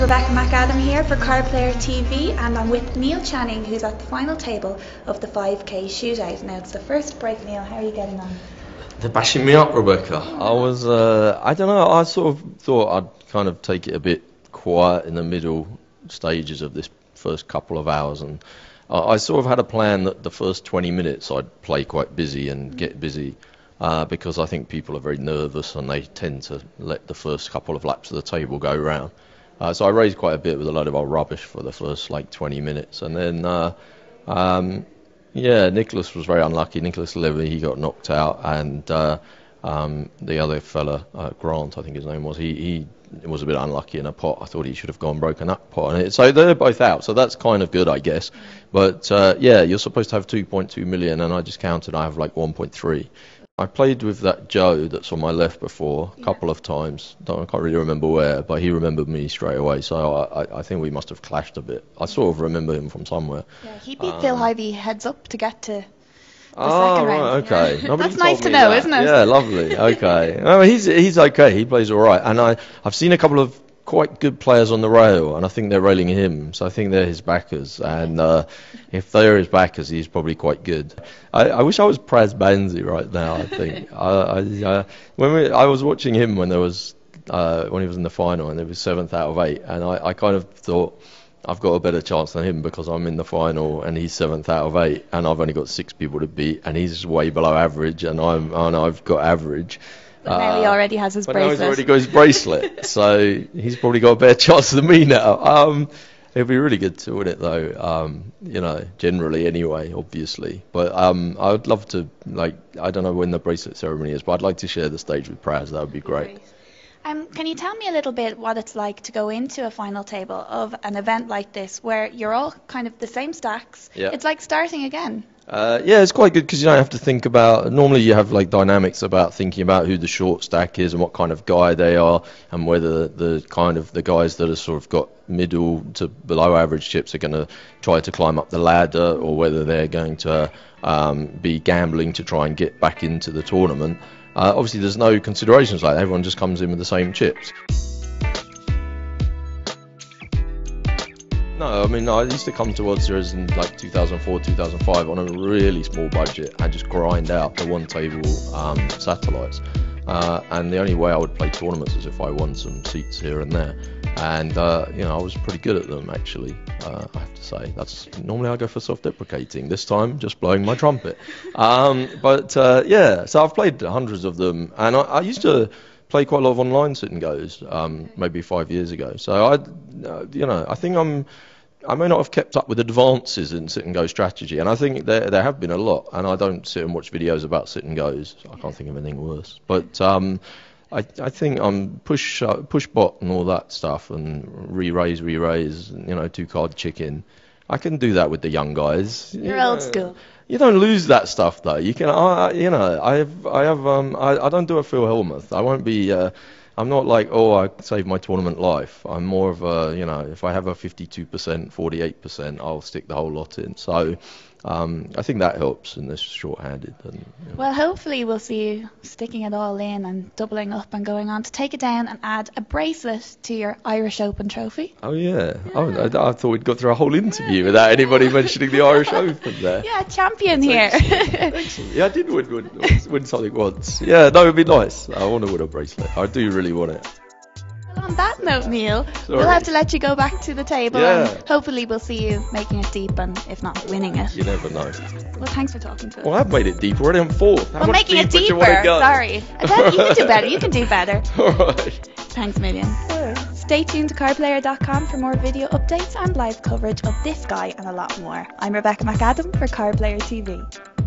Rebecca McAdam here for Card Player TV, and I'm with Neil Channing, who's at the final table of the 5k shootout. Now it's the first break. Neil, how are you getting on? They're bashing me up, Rebecca. I was, uh, I don't know, I sort of thought I'd kind of take it a bit quiet in the middle stages of this first couple of hours, and uh, I sort of had a plan that the first 20 minutes I'd play quite busy and get busy. Uh, because I think people are very nervous and they tend to let the first couple of laps of the table go round. Uh, so I raised quite a bit with a load of old rubbish for the first like 20 minutes, and then uh, um, yeah, Nicholas was very unlucky. Nicholas Levy he got knocked out, and uh, um, the other fella uh, Grant I think his name was he he was a bit unlucky in a pot. I thought he should have gone broken that pot, and it, so they're both out. So that's kind of good, I guess. But uh, yeah, you're supposed to have 2.2 million, and I just counted. I have like 1.3. I played with that Joe that's on my left before a couple of times. Don't, I can't really remember where, but he remembered me straight away. So I, I think we must have clashed a bit. I sort of remember him from somewhere. Yeah, he beat um, Phil Ivey heads up to get to. Oh, right, okay. Yeah. That's nice to know, isn't it? Yeah, lovely. Okay. well, he's he's okay. He plays all right, and I I've seen a couple of quite good players on the rail, and I think they're railing him. So I think they're his backers, and uh, if they're his backers, he's probably quite good. I, I wish I was Praz Bansi right now. I think I, I, uh, when we, I was watching him when there was uh, when he was in the final, and it was seventh out of eight, and I, I kind of thought. I've got a better chance than him because I'm in the final and he's seventh out of eight, and I've only got six people to beat, and he's way below average, and I'm and I've got average. But now he uh, already has his but bracelet. now he's already got his bracelet, so he's probably got a better chance than me now. Um, it'd be really good to win it though. Um, you know, generally anyway, obviously. But um, I would love to, like, I don't know when the bracelet ceremony is, but I'd like to share the stage with Praz. That would be great. Um, can you tell me a little bit what it's like to go into a final table of an event like this, where you're all kind of the same stacks? Yeah. It's like starting again. Uh, yeah, it's quite good because you don't have to think about. Normally, you have like dynamics about thinking about who the short stack is and what kind of guy they are, and whether the kind of the guys that have sort of got middle to below average chips are going to try to climb up the ladder, or whether they're going to um, be gambling to try and get back into the tournament. Uh, obviously, there's no considerations like that. Everyone just comes in with the same chips. No, I mean, I used to come to World Series in like 2004, 2005 on a really small budget and just grind out the one table um, satellites. Uh, and the only way I would play tournaments is if I won some seats here and there. And, uh, you know, I was pretty good at them actually, uh, I have to say. That's Normally I go for self deprecating, this time just blowing my trumpet. Um, but uh, yeah, so I've played hundreds of them. And I, I used to play quite a lot of online sit and goes, um, maybe five years ago. So I, you know, I think I'm, I may not have kept up with advances in sit and go strategy, and I think there there have been a lot. And I don't sit and watch videos about sit and goes. I can't think of anything worse. But um, I I think I'm push uh, push bot and all that stuff, and re raise re raise, you know, two card chicken. I can do that with the young guys. You're you old school. You don't lose that stuff though. You can, I, you know, I have, I have, um, I, I don't do a Phil Hellmuth. I won't be, uh, I'm not like, oh, I saved my tournament life. I'm more of a, you know, if I have a 52%, 48%, I'll stick the whole lot in. So um, I think that helps in this short-handed. And, you know. Well, hopefully we'll see you sticking it all in and doubling up and going on to take it down and add a bracelet to your Irish Open trophy. Oh yeah. yeah. Oh, I, I, thought we'd got through a whole interview without anybody mentioning the Irish Open there. Yeah, champion here. Excellent. Excellent. Yeah, I did win, win, win something once. Yeah, that would be nice. I want to win a bracelet. I do really want it on that note, Neil, Sorry. we'll have to let you go back to the table yeah. and hopefully we'll see you making it deep and if not winning it. You never know. Well, thanks for talking to us. Well, I've made it deeper. We're in fourth. How well, making it deeper. Sorry. you can do better. You can do better. All right. Thanks, million. Stay tuned to cardplayer.com for more video updates and live coverage of this guy and a lot more. I'm Rebecca McAdam for Card Player TV.